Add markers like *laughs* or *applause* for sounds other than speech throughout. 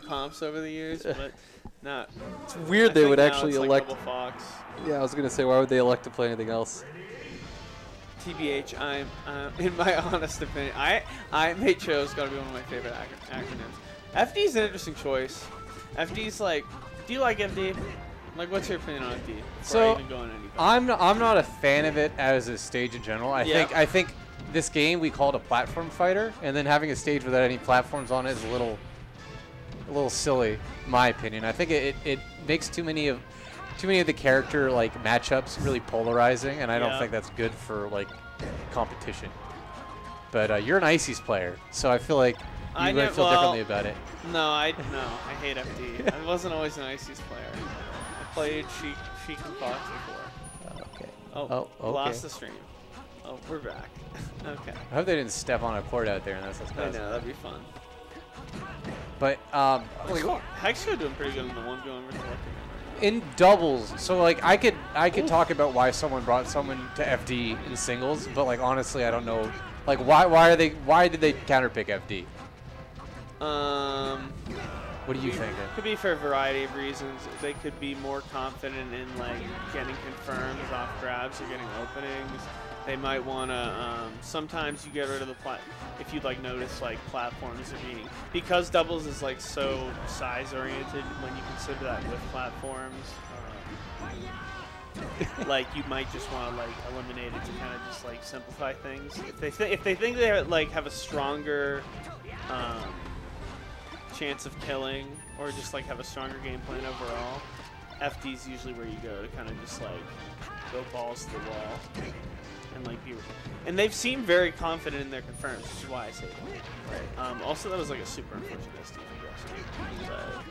comps over the years, but not. It's weird I they would actually it's like elect. Fox. yeah, I was gonna say, why would they elect to play anything else? TBH, I'm, uh, *laughs* in my honest opinion, I, IMHO is got to be one of my favorite ac- acronyms. FD is an interesting choice. FD's like, do you like FD? Like, what's your opinion on FD? So, I even go into anything? I'm not, I'm not a fan of it as a stage in general. I Yeah. think I think this game we called a platform fighter, and then having a stage without any platforms on it is a little a little silly, in my opinion. I think it, it, it makes too many of too many of the character like matchups really polarizing, and I don't think that's good for like competition. But uh, you're an Ices player, so I feel like you I might feel well, differently about it. No, I no, I hate FD. I wasn't always an ICs player. I played Sheik, Sheik and Fox before. Okay. Oh, Oh, lost the stream. Oh, we're back. *laughs* okay. I hope they didn't step on a cord out there, and that's what's I know, that'd be fun. But um, like, Hexjo doing pretty good in the one going versus in doubles, so like I could I could talk about why someone brought someone to FD in singles, but like honestly I don't know. Like why why are they why did they counterpick FD? Um, What do you think? Could be for a variety of reasons. They could be more confident in like getting confirms off grabs or getting openings. They might want to. Um, sometimes you get rid of the plat. If you like notice like platforms are being because doubles is like so size oriented. When you consider that with platforms, um, like you might just want to like eliminate it to kind of just like simplify things. If they th- if they think they like have a stronger chance of killing or just like have a stronger game plan overall, FD is usually where you go to kind of just like go balls to the wall and like be. And they've seemed very confident in their confirms, which is why I say that. Right. Um, also, that was like a super unfortunate SD progression. But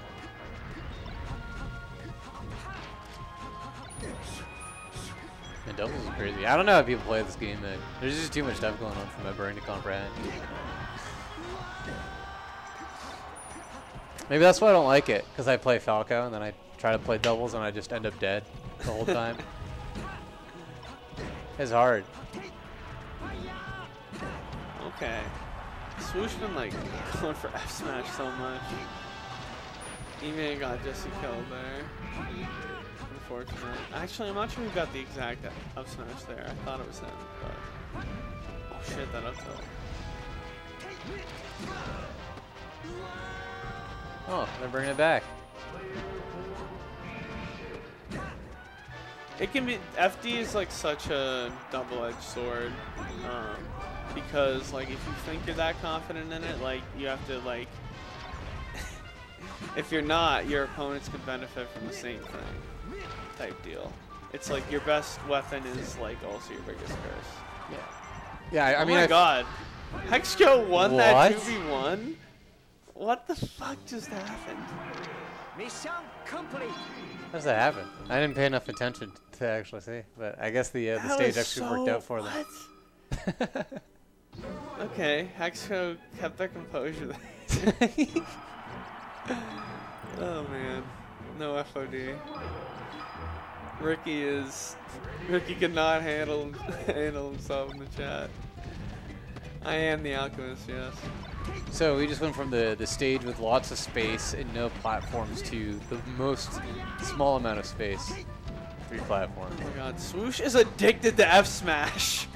And doubles is crazy. I don't know how people play this game. Man. There's just too much stuff going on for my brain to comprehend. Maybe that's why I don't like it, because I play Falco and then I try to play doubles and I just end up dead the whole time. *laughs* it's hard. okay, Swoosh been like going for F smash so much. E-Man got Jesse killed there. Unfortunate. Actually, I'm not sure who got the exact up smash there. I thought it was him, but oh shit, that up tilt. Oh, they're bringing it back. It can be FD is like such a double-edged sword, um, because like if you think you're that confident in it, like you have to like. *laughs* if you're not, your opponents can benefit from the same thing, type deal. It's like your best weapon is like also your biggest curse. Yeah. Yeah, I, I oh mean, my I god, Hexjo won that 2v1. What the fuck just happened? Mission complete. How does that happen? I didn't pay enough attention to actually see, but I guess the uh, the That stage actually so- worked out for them. What? *laughs* Okay, Hexjo kept their composure *laughs* oh man, no FOD. Ricky is Ricky cannot handle *laughs* handle himself in the chat. I am the alchemist, yes. So we just went from the the stage with lots of space and no platforms to the most small amount of space, three platforms. Oh my god, Swoosh is addicted to F Smash.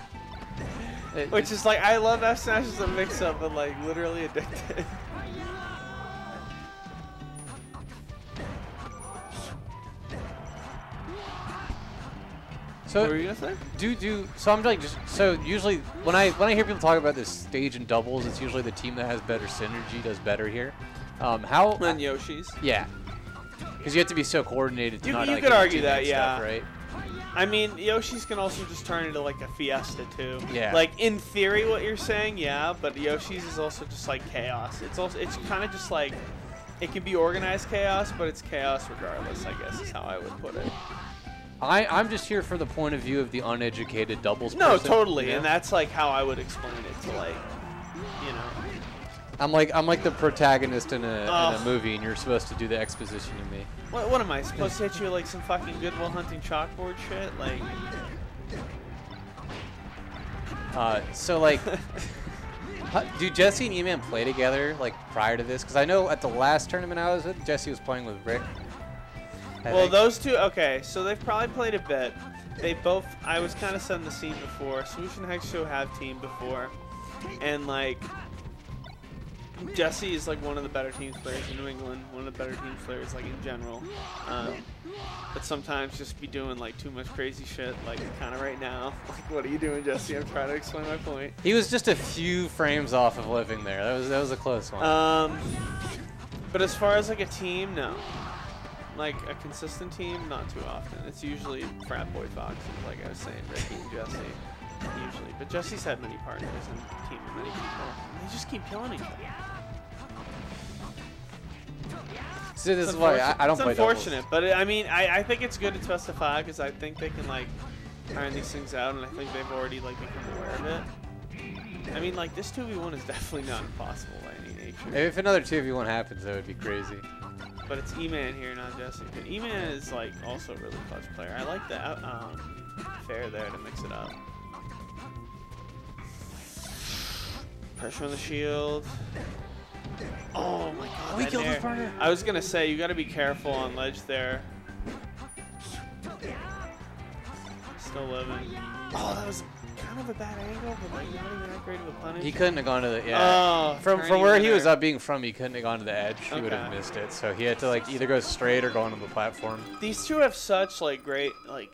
It- Which is like I love F Smash as a mix up, but like literally addicted. *laughs* so what were you gonna say? do do so I'm like just so usually when I when I hear people talk about this stage and doubles, it's usually the team that has better synergy does better here. Um, how? And Yoshi's. yeah, because you have to be so coordinated. To You- not, you like, could argue that, teammates stuff, yeah. right? I mean, Yoshi's can also just turn into like a fiesta too. Yeah. Like in theory, what you're saying, yeah, but Yoshi's is also just like chaos. It's also it's kind of just like it can be organized chaos, but it's chaos regardless. I guess is how I would put it. I I'm just here for the point of view of the uneducated doubles. No, person, totally, you know? and that's like how I would explain it to like, you know. I'm like I'm like the protagonist in a, in a movie, and you're supposed to do the exposition to me. What, what am I supposed to hit you like some fucking Goodwill Hunting chalkboard shit? Like, Uh, so like, *laughs* Do Jesse and E-Man play together like prior to this? Because I know at the last tournament I was at, Jesse was playing with Rick. I Well, think. those two, okay, so they've probably played a bit. They both, I was kind of setting the scene before. Swoosh and Hexjo have teamed before. And, like, Jesse is, like, one of the better team players in New England, one of the better team players, like, in general. Um, but sometimes just be doing, like, too much crazy shit, like, kind of right now. *laughs* Like, what are you doing, Jesse? I'm trying to explain my point. he was just a few frames off of living there. That was that was a close one. Um, but as far as like a team, no. Like a consistent team, not too often. It's usually frat boy foxes, like I was saying, Ricky and Jesse, usually. But Jesse's had many partners and team with many people. And they just keep killing each other. See, this It's is why I, I don't it's play doubles. unfortunate, but I mean, I, I think it's good to test the five because I think they can like iron these things out, and I think they've already like become aware of it. I mean, like this two v one is definitely not impossible by any nature. If another two v one happens, that would be crazy. But it's E-Man here, not Jesse. But E-Man is like also a really clutch player. I like the um, fair there to mix it up. Pressure on the shield. Oh my god! Oh, he killed nair. partner. I was gonna say you got to be careful on ledge there. Still living. Oh, that was kind of a bad angle, but like not even that great of a punish. He couldn't have gone to the yeah. Oh, from from turning where he was up being from, he couldn't have gone to the edge. He would have missed it. So he had to like either go straight or go onto the platform. these two have such like great like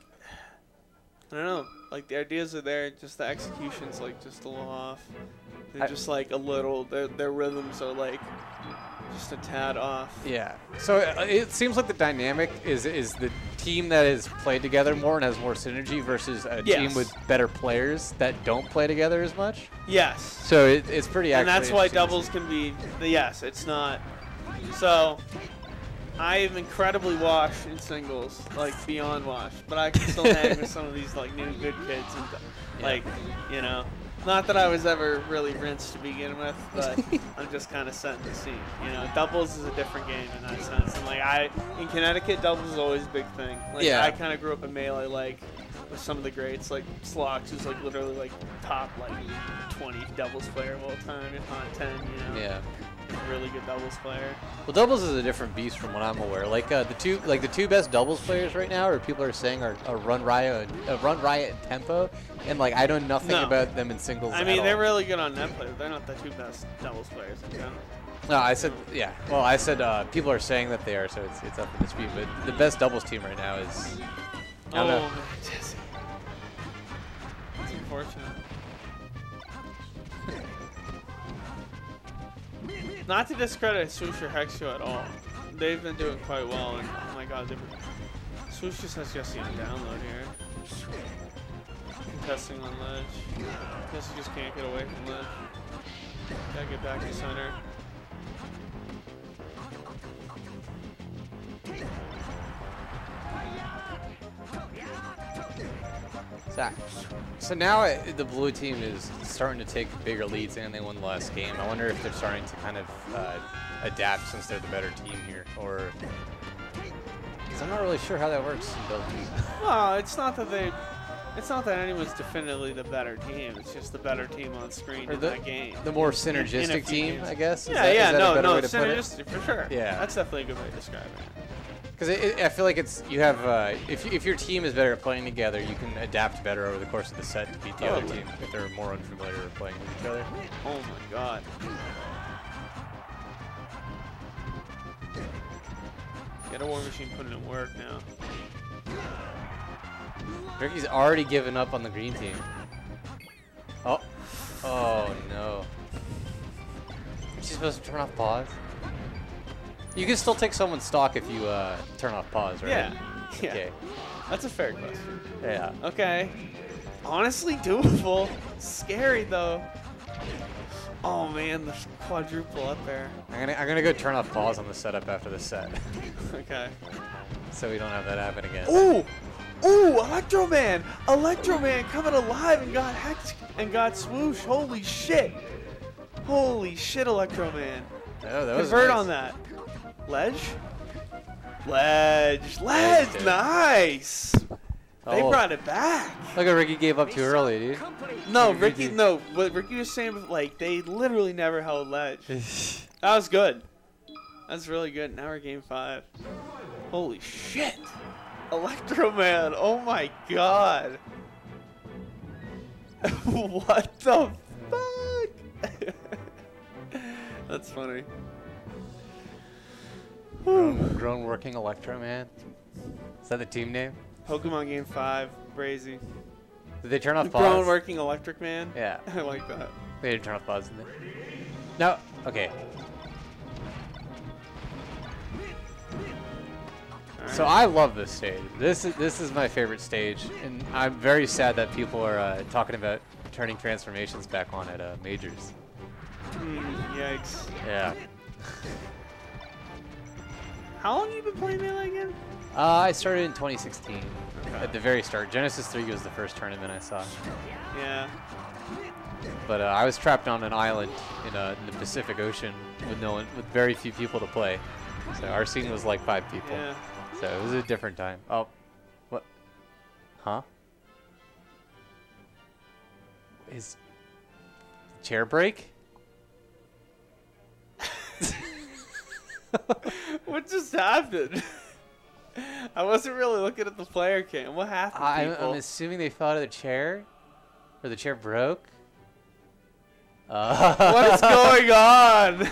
I don't know like the ideas are there just the execution's like just a little off they're I- just like a little their their rhythms are like just a tad off Yeah. So uh, it seems like the dynamic is is the team that is played together more and has more synergy versus a Yes. team with better players that don't play together as much. yes So it, it's pretty. and that's why doubles can be yes it's not so I am incredibly washed in singles, like beyond washed, but I can still hang with *laughs* some of these like new good kids, and like you know, not that I was ever really rinsed to begin with, but *laughs* I'm just kind of setting the scene. You know, doubles is a different game in that sense, and like I in Connecticut, doubles is always a big thing. Like Yeah. I kind of grew up in melee, like with some of the greats, like Slox, who's like literally like top like 20 doubles player of all time, if not 10. You know, Yeah. Really good doubles player. Well, doubles is a different beast from what I'm aware. Like uh, the two, like the two best doubles players right now, or people are saying are, are Run Riot, uh, Run Riot and Tempo, and like I know nothing No. about them in singles. I mean, all. they're really good on net play, but they're not the two best doubles players in general. No, I said yeah. Well, I said uh, people are saying that they are, so it's it's up in dispute. But the best doubles team right now is I Oh, don't know. man, Jesse. It's unfortunate. Not to discredit Swoosh or Hexjo at all. They've been doing quite well, and oh my god. Swoosh just has Jesse on download here. Contesting on ledge. Jesse just can't get away from ledge. Gotta get back to center. So, so now it, the blue team is starting to take bigger leads and they won the last game. I wonder if they're starting to kind of uh, adapt since they're the better team here, or because I'm not really sure how that works in Build *laughs* Well, it's not that they. It's not that anyone's definitively the better team. It's just the better team on screen Or in the- that game. The more In- in a synergistic team, games. I guess. Is Yeah, that- is yeah, that no, better no, way to put it? synergistic for sure. Yeah. that's definitely a good way to describe it. Because I feel like it's you have uh, if if your team is better at playing together, you can adapt better over the course of the set to beat the other team if they're more unfamiliar with playing with each other. Oh my god. Get a War Machine putting in work now. Ricky's already given up on the green team. Oh, oh no! Is she supposed to turn off pause? You can still take someone's stock if you uh, turn off pause, right? Yeah, *laughs* yeah. Okay. That's a fair question. Yeah. Okay. Honestly, doable. Scary though. Oh man, the quadruple up there. I'm gonna I'm gonna go turn off pause on the setup after the set, *laughs* Okay. so we don't have that happen again. Ooh! Ooh, Electro Man! Electro Man coming alive and got hex and got swoosh. Holy shit! Holy shit, Electro Man. Oh, that was Convert nice. on that. Ledge? Ledge. Ledge. dude. Nice. They Oh. brought it back. Look at Ricky gave up too early, dude. No, Ricky- Ricky. No, what Ricky was saying, was, like they literally never held ledge. *laughs* That was good. That's really good. Now we're game five. Holy shit! Electro Man. Oh my god. *laughs* what the fuck? *laughs* That's funny. Grown, grown working Electro Man. Is that the team name? Pokemon Game Five. Brazy. Did they turn off Grown pause? working Electric Man. Yeah. *laughs* I like that. They didn't turn off pause, did they? No. Okay. So I love this stage. This is this is my favorite stage, and I'm very sad that people are uh, talking about turning transformations back on at uh, majors. Mm, yikes. Yeah. *laughs* How long you been playing Melee again? Uh, I started in 2016 Okay. at the very start. Genesis 3 was the first tournament I saw, Yeah. but uh, I was trapped on an island in, uh, in the Pacific Ocean with no one, with very few people to play. So our scene was like five people. Yeah. So it was a different time. Oh, what? Huh? Is chair break? *laughs* *laughs* what just happened? *laughs* I wasn't really looking at the player cam. What happened, I, people? I'm assuming they fell out of the chair, or the chair broke. Uh, *laughs* what is going on?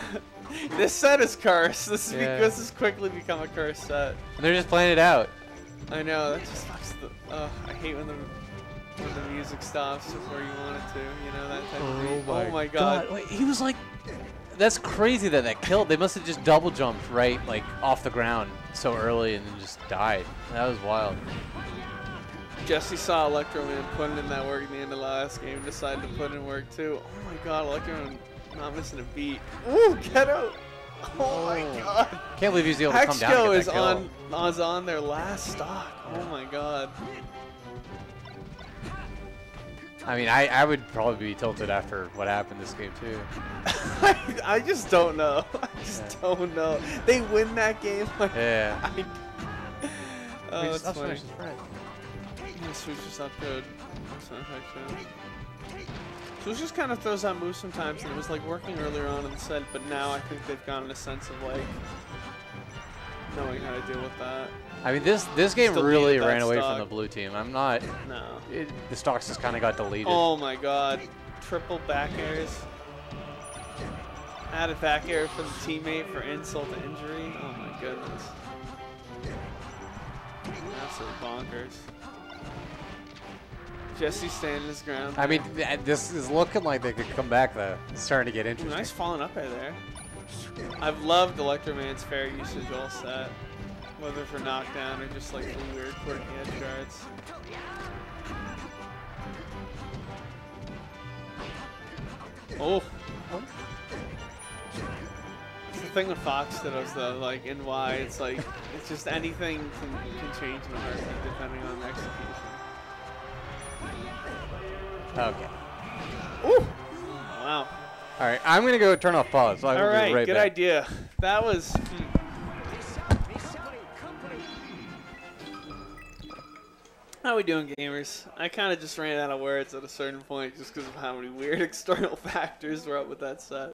*laughs* this set is cursed. This is Yeah. this has quickly become a cursed set. They're just playing it out. I know that just sucks. the. Uh, I hate when the when the music stops before you want it to. You know that type of thing. Oh my god. Wait, he was like, that's crazy that that killed. They must have just double jumped right, like off the ground so early and then just died. That was wild. Jesse saw Electro Man putting in that work at the end of the last game. Decided to put in work too. Oh my god, Electro Man not missing a beat. Ooh, get out! Oh, my Oh. god. Can't believe he's able to come down Hexjo is on is on their last stock. Oh my god. I mean, I, I would probably be tilted after what happened this game too. I, *laughs* I just don't know. *laughs* I just Yeah. don't know. They win that game. *laughs* Like, Yeah. I, oh, Wait, that's I'll funny. finish this spread. Yeah, up good. That's not actually. Swoosh just kind of throws out moves sometimes, and it was like working earlier on in the set, but now I think they've gotten a sense of like knowing how to deal with that. I mean, this this game Still really ran away stock. from the blue team. I'm not. No. It, the stocks just kind of got deleted. Oh my god. Triple back airs. Added back air for the teammate for insult to injury. Oh my goodness. Absolute bonkers. Jesse standing his ground. I mean, th- this is looking like they could come back though. It's starting to get interesting. nice falling up there. I've loved Electroman's fair usage all set. Whether for knockdown or just like the weird quirky edge guards. Oh. It's the thing with Fox that was the like and why it's like it's just anything can, can change in a heartbeat depending on the execution. Okay. Ooh. Wow. All right, I'm gonna go turn off pause. So I will All be right, right good back. idea. That was. hmm. How we doing, gamers? I kind of just ran out of words at a certain point just because of how many weird *laughs* external factors were up with that set.